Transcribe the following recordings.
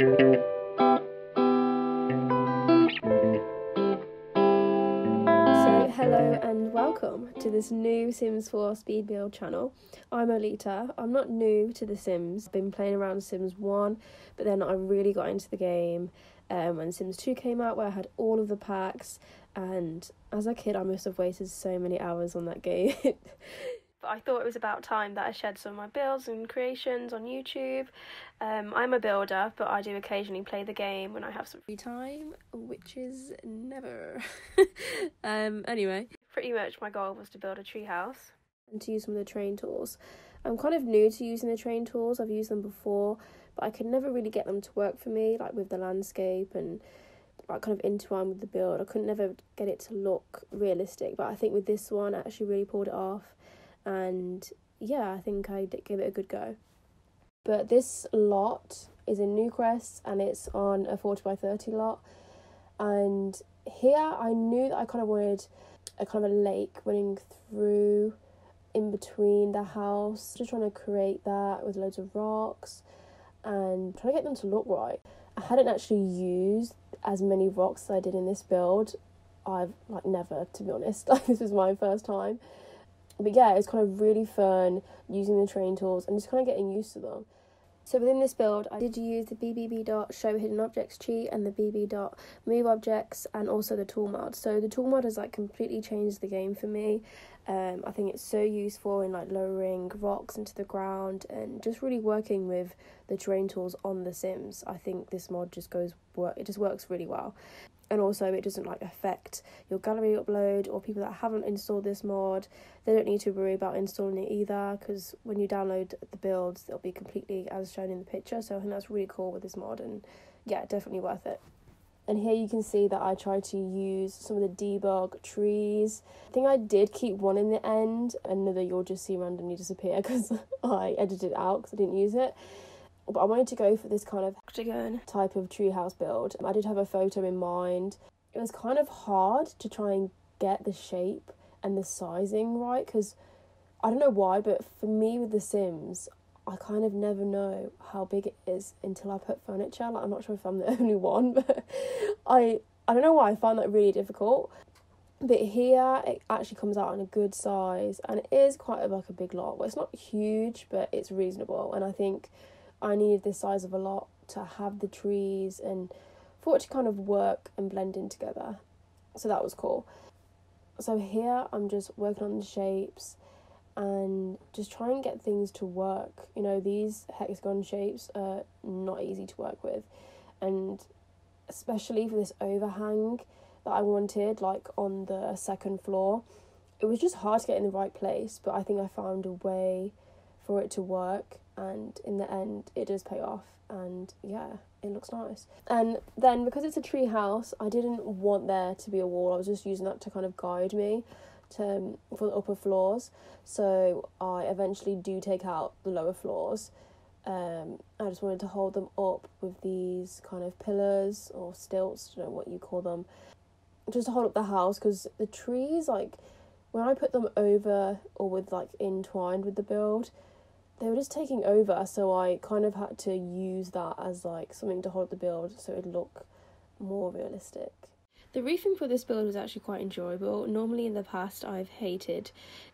So, hello and welcome to this new Sims 4 speed build channel. I'm Olita. I'm not new to The Sims. I've been playing around Sims 1, but then I really got into the game um, when Sims 2 came out, where I had all of the packs. And as a kid, I must have wasted so many hours on that game. but I thought it was about time that I shared some of my builds and creations on YouTube. Um, I'm a builder, but I do occasionally play the game when I have some free time, which is never. um, anyway, pretty much my goal was to build a treehouse and to use some of the terrain tools. I'm kind of new to using the terrain tools. I've used them before, but I could never really get them to work for me, like with the landscape and like kind of intertwine with the build. I couldn't never get it to look realistic, but I think with this one, I actually really pulled it off and yeah, I think I gave it a good go. But this lot is in Newcrest and it's on a 40 by 30 lot. And here I knew that I kind of wanted a kind of a lake running through in between the house, just trying to create that with loads of rocks and trying to get them to look right. I hadn't actually used as many rocks as I did in this build. I've like never, to be honest. Like this was my first time but yeah, it's kind of really fun using the terrain tools and just kind of getting used to them. So within this build, I did use the BBB dot show hidden objects cheat and the BB dot move objects and also the tool mod. So the tool mod has like completely changed the game for me. Um, I think it's so useful in like lowering rocks into the ground and just really working with the terrain tools on the Sims. I think this mod just goes work. It just works really well and also it doesn't like affect your gallery upload or people that haven't installed this mod. They don't need to worry about installing it either because when you download the builds they'll be completely as shown in the picture. So i think that's really cool with this mod and yeah definitely worth it. And here you can see that I tried to use some of the debug trees. I think I did keep one in the end, another you'll just see randomly disappear because I edited it out because I didn't use it but I wanted to go for this kind of octagon type of treehouse build. I did have a photo in mind. It was kind of hard to try and get the shape and the sizing right because I don't know why, but for me with The Sims, I kind of never know how big it is until I put furniture. Like I'm not sure if I'm the only one, but I I don't know why I find that really difficult. But here it actually comes out in a good size and it is quite a, like a big lot. Well, it's not huge, but it's reasonable. And I think I needed this size of a lot to have the trees and for it to kind of work and blend in together. So that was cool. So here I'm just working on the shapes and just try and get things to work. You know, these hexagon shapes are not easy to work with. And especially for this overhang that I wanted, like on the second floor, it was just hard to get in the right place, but I think I found a way for it to work and in the end it does pay off and yeah it looks nice. And then because it's a tree house i didn't want there to be a wall. I was just using that to kind of guide me to um, for the upper floors. So i eventually do take out the lower floors. Um, i just wanted to hold them up with these kind of pillars or stilts I don't know what you call them just to hold up the house because the trees like when i put them over or with like entwined with the build they were just taking over, so I kind of had to use that as like something to hold the build so it'd look more realistic. The roofing for this build was actually quite enjoyable. Normally in the past I've hated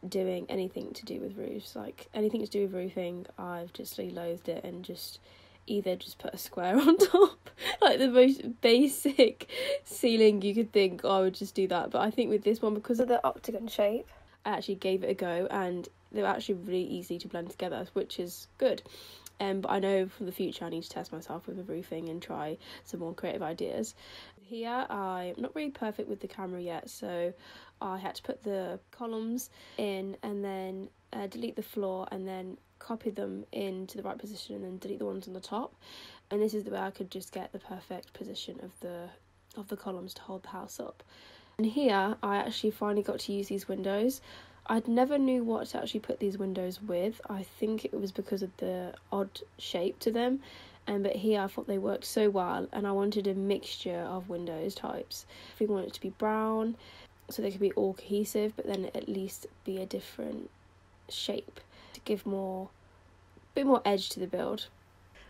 doing anything to do with roofs. Like anything to do with roofing, I've just really loathed it and just either just put a square on top, like the most basic ceiling you could think, oh, I would just do that. But I think with this one, because of the octagon shape, I actually gave it a go and they're actually really easy to blend together, which is good. Um, but I know for the future I need to test myself with the roofing and try some more creative ideas. Here I'm not really perfect with the camera yet, so I had to put the columns in and then uh, delete the floor and then copy them into the right position and then delete the ones on the top. And this is the way I could just get the perfect position of the of the columns to hold the house up. And here I actually finally got to use these windows. I'd never knew what to actually put these windows with. I think it was because of the odd shape to them. Um, but here I thought they worked so well and I wanted a mixture of windows types. We wanted it to be brown so they could be all cohesive but then at least be a different shape to give more bit more edge to the build.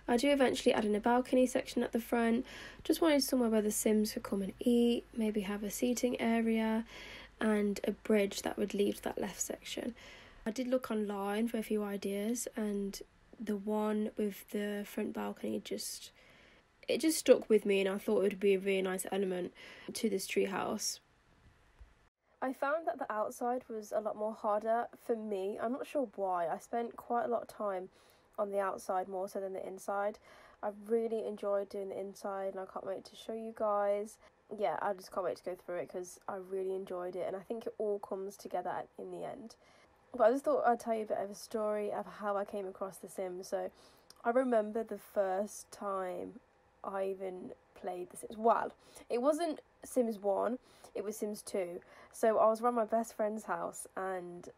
I do eventually add in a balcony section at the front. Just wanted somewhere where the Sims could come and eat, maybe have a seating area and a bridge that would lead to that left section. I did look online for a few ideas and the one with the front balcony just it just stuck with me and I thought it would be a really nice element to this tree house. I found that the outside was a lot more harder for me. I'm not sure why. I spent quite a lot of time on the outside more so than the inside. I really enjoyed doing the inside and I can't wait to show you guys. Yeah, I just can't wait to go through it because I really enjoyed it and I think it all comes together in the end. But I just thought I'd tell you a bit of a story of how I came across The Sims. So I remember the first time I even played The Sims. Well, it wasn't Sims 1, it was Sims 2. So I was around my best friend's house and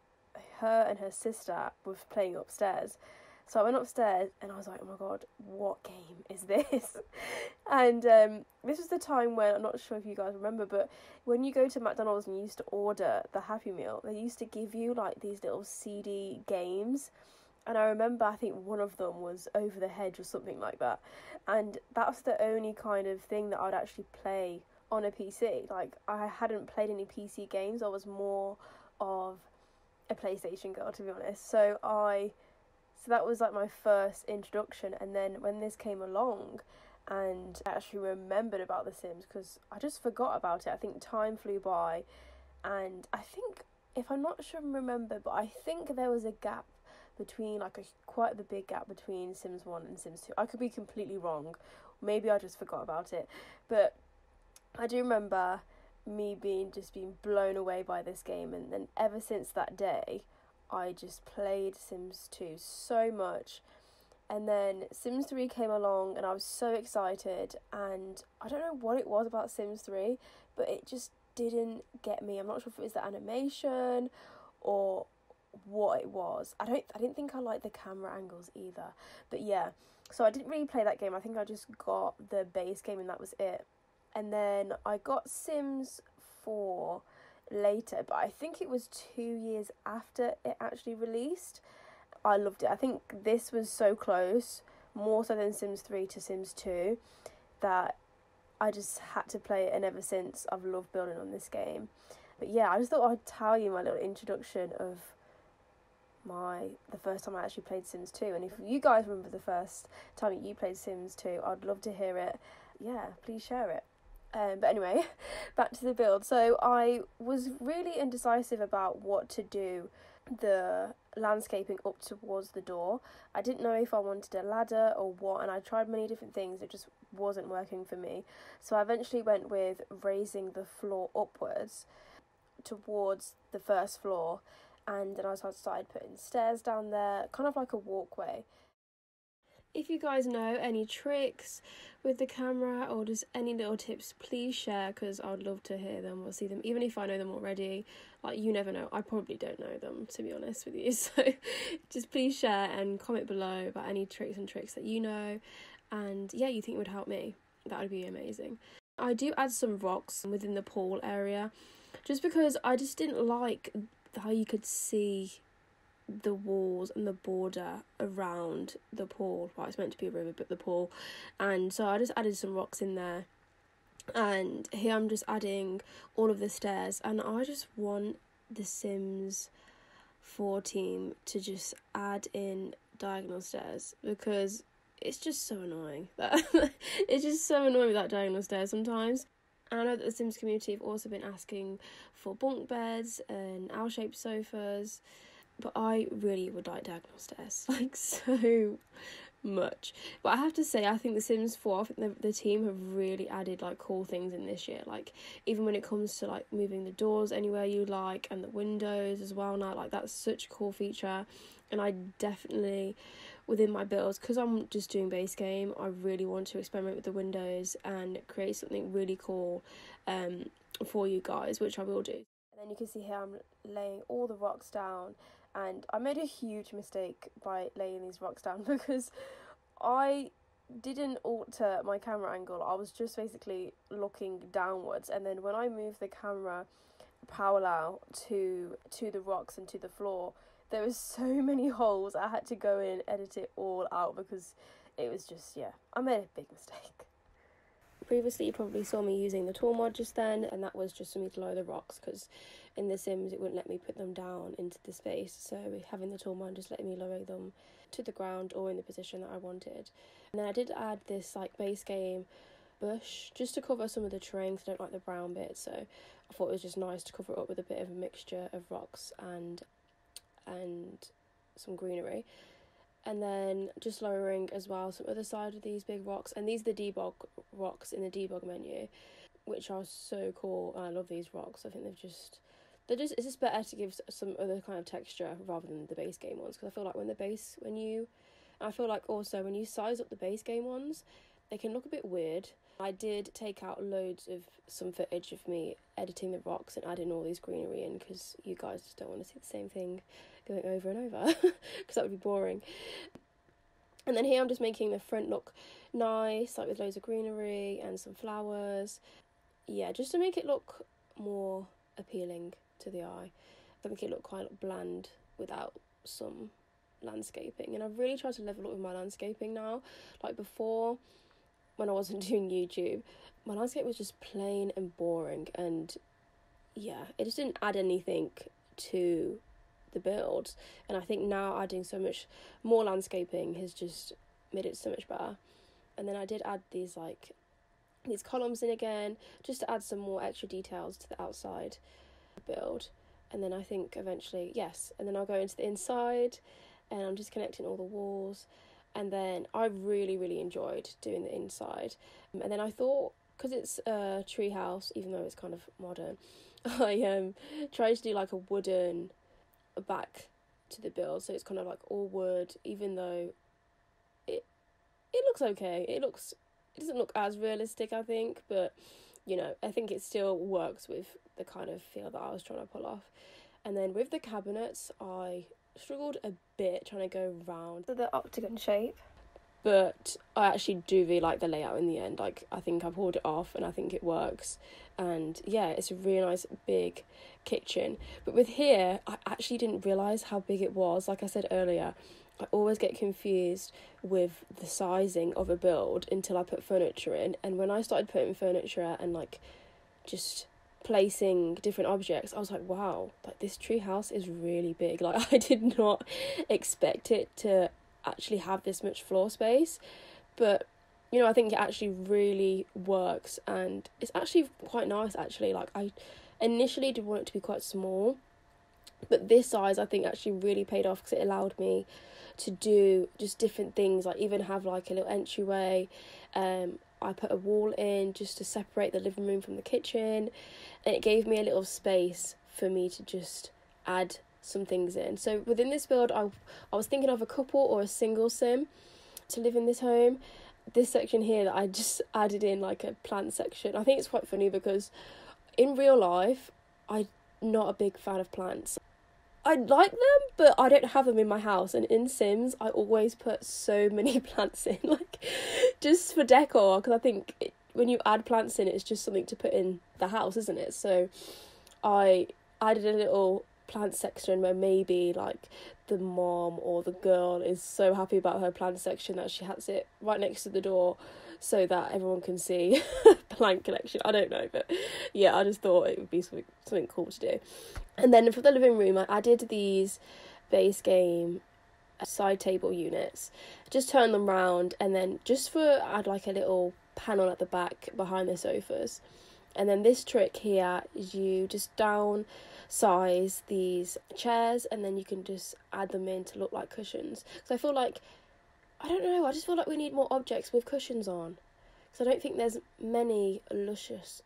her and her sister were playing upstairs. So I went upstairs and I was like, oh my god, what game is this? and um, this was the time when I'm not sure if you guys remember, but when you go to McDonald's and you used to order the Happy Meal, they used to give you like these little CD games. And I remember, I think one of them was Over the Hedge or something like that. And that was the only kind of thing that I'd actually play on a PC. Like, I hadn't played any PC games, I was more of a PlayStation girl, to be honest. So I so that was like my first introduction and then when this came along and I actually remembered about The Sims because I just forgot about it. I think time flew by and I think if I'm not sure I remember but I think there was a gap between like a quite the big gap between Sims 1 and Sims 2. I could be completely wrong. Maybe I just forgot about it. But I do remember me being just being blown away by this game and then ever since that day I just played Sims 2 so much. And then Sims 3 came along and I was so excited and I don't know what it was about Sims 3, but it just didn't get me. I'm not sure if it was the animation or what it was. I don't I didn't think I liked the camera angles either. But yeah. So I didn't really play that game. I think I just got the base game and that was it. And then I got Sims 4 later, but I think it was two years after it actually released. I loved it. I think this was so close, more so than Sims 3 to Sims 2, that I just had to play it, and ever since I've loved building on this game. But yeah, I just thought I'd tell you my little introduction of my the first time I actually played Sims 2 and if you guys remember the first time you played Sims 2 I'd love to hear it yeah please share it um, but anyway, back to the build. So I was really indecisive about what to do the landscaping up towards the door. I didn't know if I wanted a ladder or what, and I tried many different things. It just wasn't working for me. So I eventually went with raising the floor upwards towards the first floor, and then I started putting stairs down there, kind of like a walkway. If you guys know any tricks with the camera or just any little tips, please share because I'd love to hear them or see them, even if I know them already. Like, you never know. I probably don't know them, to be honest with you. So, just please share and comment below about any tricks and tricks that you know and yeah, you think it would help me. That would be amazing. I do add some rocks within the pool area just because I just didn't like how you could see the walls and the border around the pool. Well, it's meant to be a river, but the pool. And so I just added some rocks in there. And here I'm just adding all of the stairs. And I just want The Sims 4 team to just add in diagonal stairs because it's just so annoying. It's just so annoying with that diagonal stairs sometimes. And I know that the Sims community have also been asking for bunk beds and L shaped sofas but I really would like diagonal stairs, like so much. But I have to say, I think The Sims 4, I think the, the team have really added like cool things in this year. Like even when it comes to like moving the doors anywhere you like and the windows as well now, like that's such a cool feature. And I definitely within my builds because I'm just doing base game, I really want to experiment with the windows and create something really cool um for you guys, which I will do. And then you can see here I'm laying all the rocks down and I made a huge mistake by laying these rocks down because I didn't alter my camera angle. I was just basically looking downwards, and then when I moved the camera parallel to to the rocks and to the floor, there was so many holes. I had to go in edit it all out because it was just yeah, I made a big mistake. Previously, you probably saw me using the tool mod just then, and that was just for me to lower the rocks because in The Sims it wouldn't let me put them down into the space. So having the tool mod just let me lower them to the ground or in the position that I wanted. And then I did add this like base game bush just to cover some of the terrain because I don't like the brown bit. So I thought it was just nice to cover it up with a bit of a mixture of rocks and and some greenery and then just lowering as well some other side of these big rocks. And these are the debug rocks in the debug menu which are so cool and I love these rocks. I think they've just they're just it's just better to give some other kind of texture rather than the base game ones because I feel like when the base when you I feel like also when you size up the base game ones they can look a bit weird. I did take out loads of some footage of me editing the rocks and adding all these greenery in because you guys just don't want to see the same thing going over and over because that would be boring. And then here I'm just making the front look nice, like with loads of greenery and some flowers. Yeah, just to make it look more appealing to the eye. To make it look quite bland without some landscaping. And I've really tried to level up with my landscaping now. Like before, when I wasn't doing YouTube, my landscape was just plain and boring and yeah, it just didn't add anything to the build. And I think now adding so much more landscaping has just made it so much better. And then I did add these like these columns in again just to add some more extra details to the outside build. And then I think eventually, yes, and then I'll go into the inside and I'm just connecting all the walls and then I really really enjoyed doing the inside um, and then I thought because it's a tree house even though it's kind of modern I um tried to do like a wooden back to the build so it's kind of like all wood even though it it looks okay. It looks it doesn't look as realistic I think but you know I think it still works with the kind of feel that I was trying to pull off. And then with the cabinets I struggled a bit trying to go round. The octagon shape. But I actually do really like the layout in the end. Like I think I pulled it off and I think it works. And yeah, it's a really nice big kitchen. But with here, I actually didn't realise how big it was. Like I said earlier, I always get confused with the sizing of a build until I put furniture in. And when I started putting furniture and like just placing different objects, I was like, wow, like this tree house is really big. Like I did not expect it to actually have this much floor space. But you know, I think it actually really works and it's actually quite nice actually. Like I initially did want it to be quite small, but this size I think actually really paid off because it allowed me to do just different things like even have like a little entryway um I put a wall in just to separate the living room from the kitchen, and it gave me a little space for me to just add some things in. So within this build, I I was thinking of a couple or a single sim to live in this home. This section here that I just added in like a plant section. I think it's quite funny because in real life, I'm not a big fan of plants. I like them, but I don't have them in my house. And in Sims, I always put so many plants in, like just for decor, because I think it, when you add plants in, it's just something to put in the house, isn't it? So I added a little plant section where maybe like the mom or the girl is so happy about her plant section that she has it right next to the door so that everyone can see plant collection. I don't know, but yeah, I just thought it would be something something cool to do. And then for the living room, I added these base game uh, side table units. Just turn them round and then just for add like a little panel at the back behind the sofas. And then this trick here is you just downsize these chairs and then you can just add them in to look like cushions. Because I feel like, I don't know, I just feel like we need more objects with cushions on. Because I don't think there's many luscious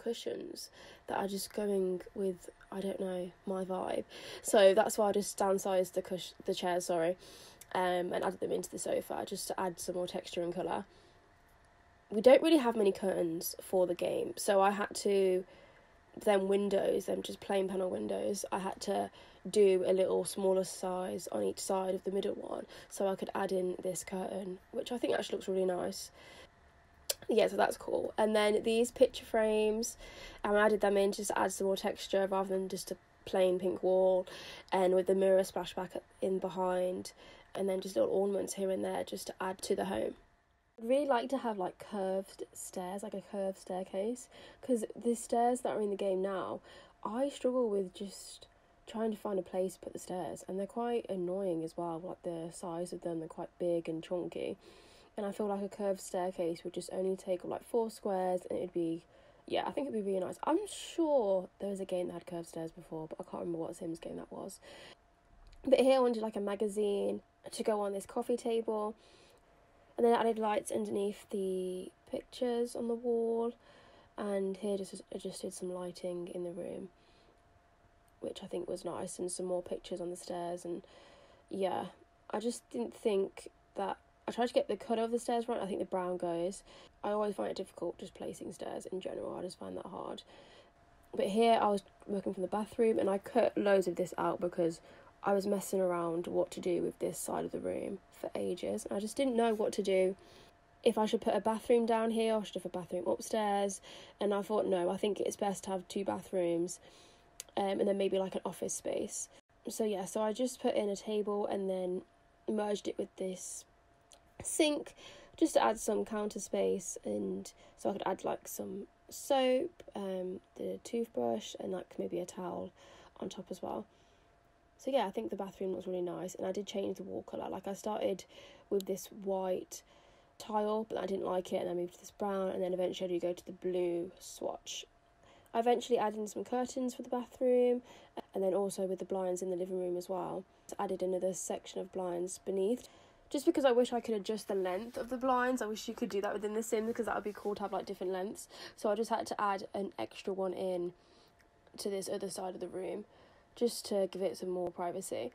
cushions that are just going with I don't know my vibe. So that's why I just downsized the cush the chairs, sorry, um, and added them into the sofa just to add some more texture and colour we don't really have many curtains for the game, so I had to then windows, them just plain panel windows. I had to do a little smaller size on each side of the middle one, so I could add in this curtain, which I think actually looks really nice. Yeah, so that's cool. And then these picture frames, um, I added them in just to add some more texture rather than just a plain pink wall and with the mirror splashback in behind and then just little ornaments here and there just to add to the home. I'd really like to have like curved stairs, like a curved staircase, because the stairs that are in the game now, I struggle with just trying to find a place to put the stairs, and they're quite annoying as well. Like the size of them, they're quite big and chunky, and I feel like a curved staircase would just only take like four squares, and it'd be, yeah, I think it'd be really nice. I'm sure there was a game that had curved stairs before, but I can't remember what Sims game that was. But here I wanted like a magazine to go on this coffee table and then I added lights underneath the pictures on the wall. And here just adjusted some lighting in the room which I think was nice and some more pictures on the stairs. And yeah I just didn't think that I tried to get the colour of the stairs right. I think the brown goes. I always find it difficult just placing stairs in general. I just find that hard. But here I was working from the bathroom and I cut loads of this out because I was messing around what to do with this side of the room for ages. I just didn't know what to do. If I should put a bathroom down here or should have a bathroom upstairs. And I thought, no, I think it's best to have two bathrooms um, and then maybe like an office space. So, yeah, so I just put in a table and then merged it with this sink just to add some counter space and so I could add like some soap, um, the toothbrush, and like maybe a towel on top as well. So yeah, I think the bathroom looks really nice, and I did change the wall colour. Like I started with this white tile, but I didn't like it, and I moved to this brown, and then eventually I did go to the blue swatch. I eventually added in some curtains for the bathroom, and then also with the blinds in the living room as well. Added another section of blinds beneath. Just because I wish I could adjust the length of the blinds, I wish you could do that within the sim because that would be cool to have like different lengths. So I just had to add an extra one in to this other side of the room just to give it some more privacy.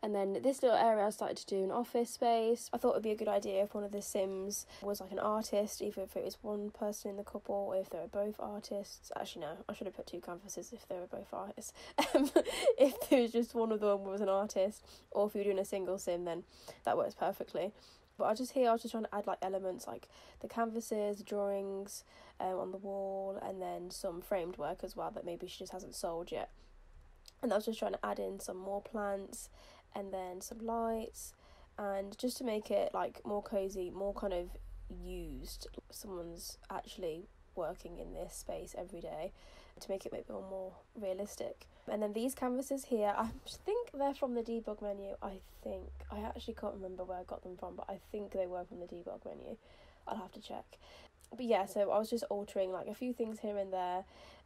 And then this little area I started to do an office space. I thought it'd be a good idea if one of the Sims was like an artist, either if it was one person in the couple or if they were both artists. Actually, no, I should have put two canvases if they were both artists. Um, if there was just one of them was an artist, or if you were doing a single Sim, then that works perfectly. But I just here I was just trying to add like elements like the canvases, drawings um, on the wall, and then some framed work as well that maybe she just hasn't sold yet and I was just trying to add in some more plants and then some lights and just to make it like more cozy, more kind of used. Someone's actually working in this space every day to make it bit more realistic. And then these canvases here, I think they're from the debug menu. I think I actually can't remember where I got them from, but I think they were from the debug menu. I'll have to check. But yeah, so I was just altering like a few things here and there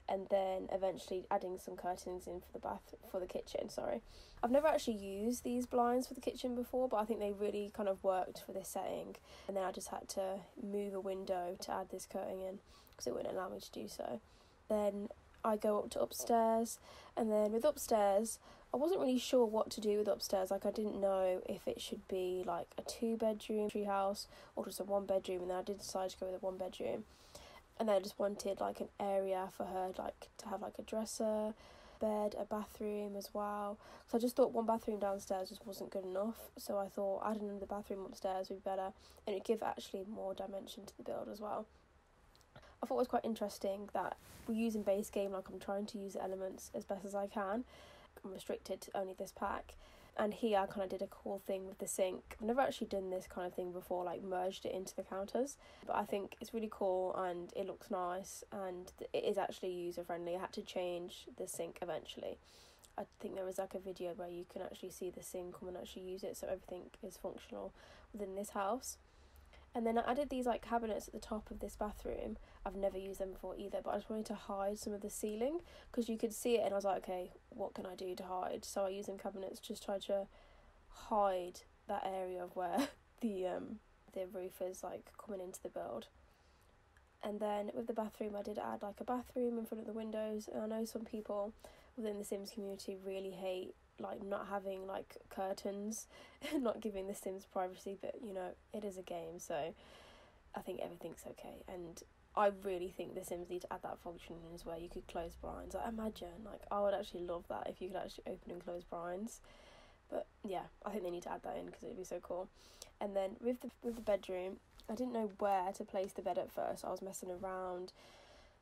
and then eventually adding some curtains in for the bath for the kitchen sorry. I've never actually used these blinds for the kitchen before but i think they really kind of worked for this setting. And then i just had to move a window to add this curtain in because it wouldn't allow me to do so. Then i go up to upstairs and then with upstairs i wasn't really sure what to do with upstairs. Like i didn't know if it should be like a two bedroom tree house or just a one bedroom and then i did decide to go with a one bedroom and then I just wanted like an area for her like to have like a dresser, bed, a bathroom as well. So I just thought one bathroom downstairs just wasn't good enough. So I thought adding another bathroom upstairs would be better and it'd give actually more dimension to the build as well. I thought it was quite interesting that we're using base game like I'm trying to use the elements as best as I can. I'm restricted to only this pack and here I kind of did a cool thing with the sink. I've never actually done this kind of thing before, like merged it into the counters, but I think it's really cool and it looks nice and it is actually user friendly. I had to change the sink eventually. I think there was like a video where you can actually see the sink and actually use it, so everything is functional within this house. And then I added these like cabinets at the top of this bathroom. I've never used them before either, but I just wanted to hide some of the ceiling because you could see it, and I was like, okay, what can I do to hide? So I used them cabinets, just tried to hide that area of where the um the roof is like coming into the build. And then with the bathroom, I did add like a bathroom in front of the windows. And I know some people within the Sims community really hate like not having like curtains, not giving the Sims privacy, but you know, it is a game, so I think everything's okay. And I really think the Sims need to add that function in as well. You could close blinds. I imagine, like, I would actually love that if you could actually open and close blinds. But yeah, I think they need to add that in because it'd be so cool. And then with the with the bedroom, I didn't know where to place the bed at first. I was messing around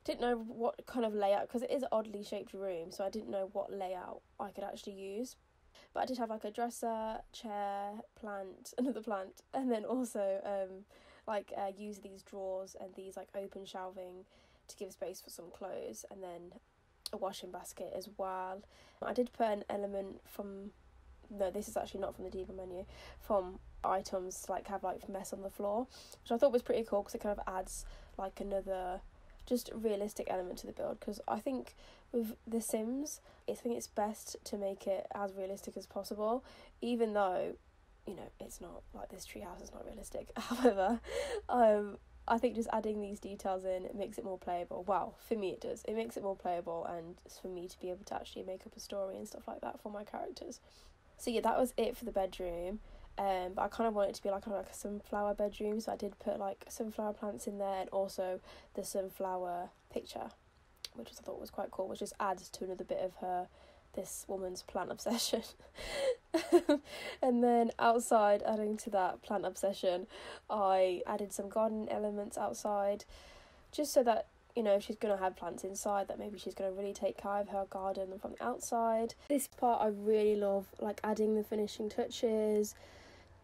didn't know what kind of layout because it is an oddly shaped room so i didn't know what layout i could actually use But I did have like a dresser, chair, plant, another plant, and then also um, like uh, use these drawers and these like open shelving to give space for some clothes, and then a washing basket as well. I did put an element from no, this is actually not from the debug menu, from items like have like mess on the floor, which I thought was pretty cool because it kind of adds like another just realistic element to the build because I think with The Sims, I think it's best to make it as realistic as possible, even though, you know, it's not like this treehouse is not realistic. However, um, I think just adding these details in it makes it more playable. Well, for me it does. It makes it more playable and for me to be able to actually make up a story and stuff like that for my characters. So yeah, that was it for the bedroom. Um, but I kind of want it to be like, like a sunflower bedroom, so I did put like sunflower plants in there and also the sunflower picture, which I thought was quite cool, which just adds to another bit of her this woman's plant obsession. and then outside, adding to that plant obsession, I added some garden elements outside, just so that you know, if she's going to have plants inside, that maybe she's going to really take care of her garden from the outside. This part I really love, like adding the finishing touches,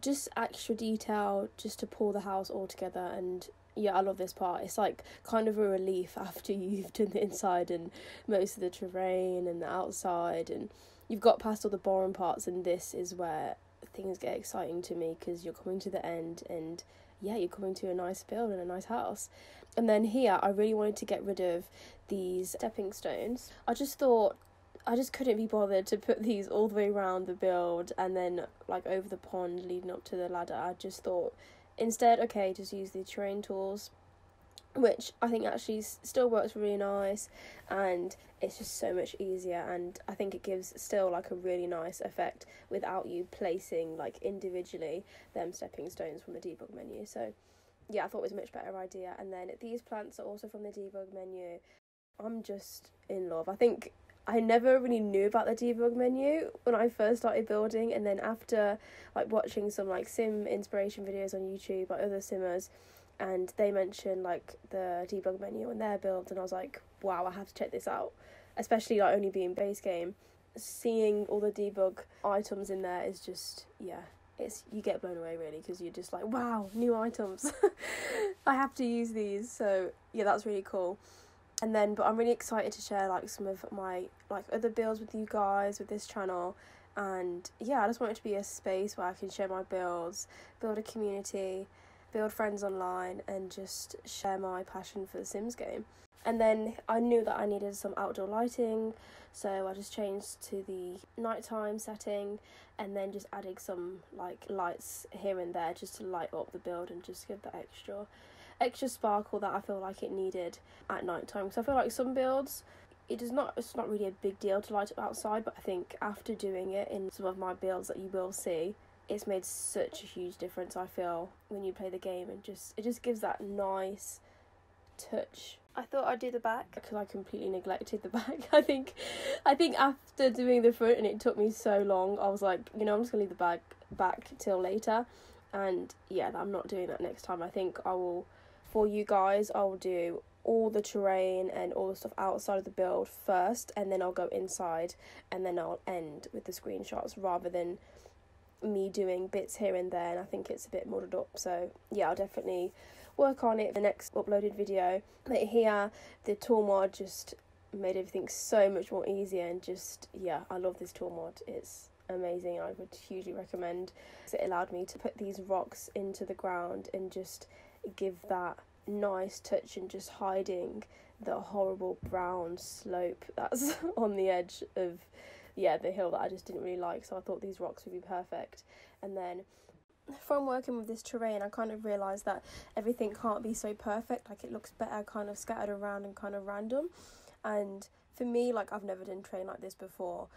just extra detail just to pull the house all together. And yeah, I love this part. It's like kind of a relief after you've done the inside and most of the terrain and the outside, and you've got past all the boring parts, and this is where things get exciting to me because you're coming to the end and yeah, you're coming to a nice build and a nice house. And then here, I really wanted to get rid of these stepping stones. I just thought I just couldn't be bothered to put these all the way around the build and then like over the pond leading up to the ladder. I just thought instead, okay, just use the terrain tools which I think actually still works really nice and it's just so much easier and I think it gives still like a really nice effect without you placing like individually them stepping stones from the debug menu. So yeah I thought it was a much better idea. And then these plants are also from the debug menu. I'm just in love. I think I never really knew about the debug menu when I first started building and then after like watching some like sim inspiration videos on YouTube by other simmers and they mentioned like the debug menu in their builds and I was like, wow, I have to check this out. Especially like only being base game. Seeing all the debug items in there is just yeah, it's you get blown away really because you're just like, wow, new items. I have to use these. So yeah, that's really cool. And then but I'm really excited to share like some of my like other builds with you guys with this channel and yeah, I just want it to be a space where I can share my builds, build a community build friends online, and just share my passion for the Sims game. And then I knew that I needed some outdoor lighting, so I just changed to the nighttime setting and then just adding some like lights here and there just to light up the build and just give that extra extra sparkle that I feel like it needed at nighttime. Because I feel like some builds it is not it's not really a big deal to light up outside, but I think after doing it in some of my builds that you will see, it's made such a huge difference I feel when you play the game and just it just gives that nice touch. I thought I'd do the back because I completely neglected the back. I think I think after doing the front and it took me so long, I was like, you know, I'm just gonna leave the back back till later. And yeah, I'm not doing that next time. I think I will for you guys I will do all the terrain and all the stuff outside of the build first and then I'll go inside and then I'll end with the screenshots rather than me doing bits here and there and I think it's a bit muddled up. So yeah I'll definitely work on it for the next uploaded video. But here the tool mod just made everything so much more easier and just yeah I love this tool mod. It's amazing. I would hugely recommend. It allowed me to put these rocks into the ground and just give that nice touch and just hiding the horrible brown slope that's on the edge of yeah, the hill that I just didn't really like. So I thought these rocks would be perfect. And then from working with this terrain, I kind of realised that everything can't be so perfect. Like it looks better kind of scattered around and kind of random. And for me, like I've never done terrain like this before.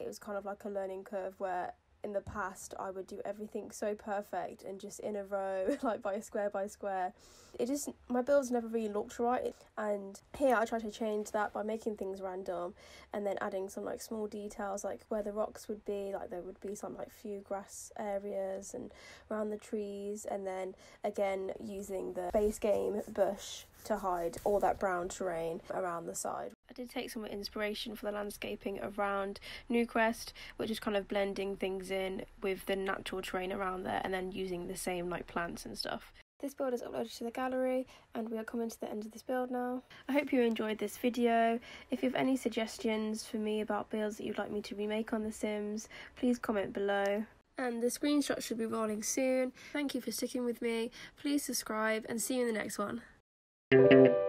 It was kind of like a learning curve where in the past I would do everything so perfect and just in a row, like by square by square. It just my builds never really looked right, and here I try to change that by making things random, and then adding some like small details like where the rocks would be, like there would be some like few grass areas and around the trees, and then again using the base game bush to hide all that brown terrain around the side. I did take some inspiration for the landscaping around Newcrest, which is kind of blending things in with the natural terrain around there and then using the same like plants and stuff. This build is uploaded to the gallery and we are coming to the end of this build now. I hope you enjoyed this video. If you have any suggestions for me about builds that you'd like me to remake on The Sims, please comment below. And the screenshot should be rolling soon. Thank you for sticking with me. Please subscribe and see you in the next one.